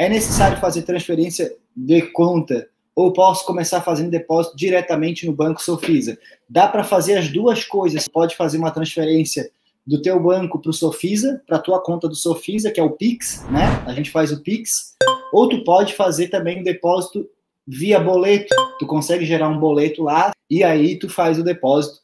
é necessário fazer transferência de conta ou posso começar fazendo depósito diretamente no banco Sofisa? Dá para fazer as duas coisas. Pode fazer uma transferência do teu banco para o Sofisa, para a tua conta do Sofisa, que é o Pix, né? A gente faz o Pix. Ou tu pode fazer também um depósito via boleto. Tu consegue gerar um boleto lá e aí tu faz o depósito